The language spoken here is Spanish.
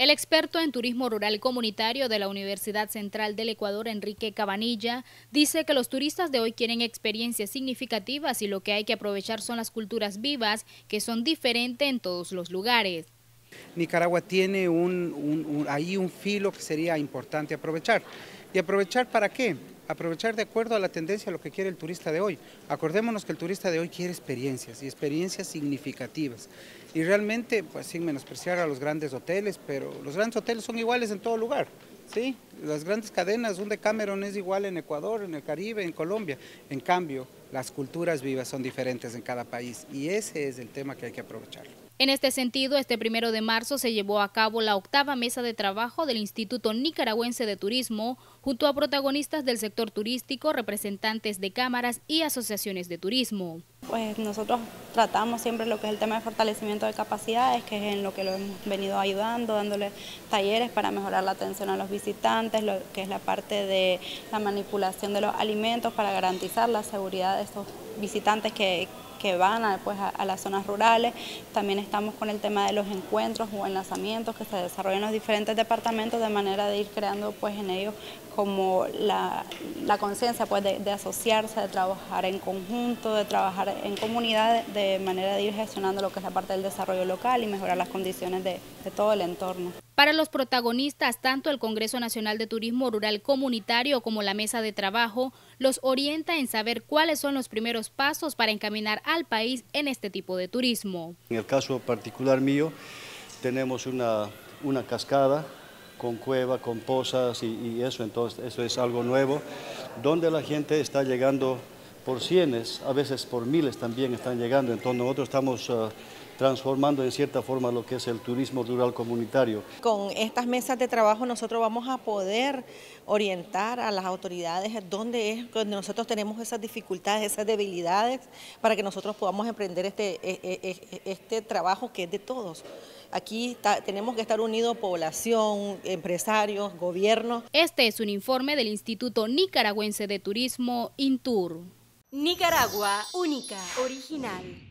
El experto en turismo rural comunitario de la Universidad Central del Ecuador, Enrique Cabanilla, dice que los turistas de hoy quieren experiencias significativas y lo que hay que aprovechar son las culturas vivas, que son diferentes en todos los lugares. Nicaragua tiene un, ahí un filo que sería importante aprovechar. ¿Y aprovechar para qué? aprovechar de acuerdo a la tendencia a lo que quiere el turista de hoy. Acordémonos que el turista de hoy quiere experiencias y experiencias significativas. Y realmente, pues sin menospreciar a los grandes hoteles, pero los grandes hoteles son iguales en todo lugar. ¿sí? Las grandes cadenas, un Decameron es igual en Ecuador, en el Caribe, en Colombia. En cambio, las culturas vivas son diferentes en cada país y ese es el tema que hay que aprovechar. En este sentido, este primero de marzo se llevó a cabo la octava mesa de trabajo del Instituto Nicaragüense de Turismo, junto a protagonistas del sector turístico, representantes de cámaras y asociaciones de turismo. Pues nosotros tratamos siempre lo que es el tema de fortalecimiento de capacidades, que es en lo que lo hemos venido ayudando, dándole talleres para mejorar la atención a los visitantes, lo que es la parte de la manipulación de los alimentos para garantizar la seguridad de estos visitantes que, que van a, pues, a, las zonas rurales. También estamos con el tema de los encuentros o enlazamientos que se desarrollan en los diferentes departamentos de manera de ir creando pues, en ellos como la, conciencia pues, de, asociarse, de trabajar en conjunto, de trabajar en comunidad, de manera de ir gestionando lo que es la parte del desarrollo local y mejorar las condiciones de todo el entorno. Para los protagonistas, tanto el Congreso Nacional de Turismo Rural Comunitario como la Mesa de Trabajo los orienta en saber cuáles son los primeros pasos para encaminar al país en este tipo de turismo. En el caso particular mío, tenemos una, una cascada con cueva, con pozas y, eso, entonces eso es algo nuevo, donde la gente está llegando por cienes, a veces por miles también están llegando, entonces nosotros estamos... Ah, transformando en cierta forma lo que es el turismo rural comunitario. Con estas mesas de trabajo nosotros vamos a poder orientar a las autoridades dónde es donde nosotros tenemos esas dificultades, esas debilidades, para que nosotros podamos emprender este, e, e, e, este trabajo que es de todos. Aquí tenemos que estar unidos población, empresarios, gobierno. Este es un informe del Instituto Nicaragüense de Turismo, INTUR. Nicaragua, única, original.